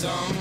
Some.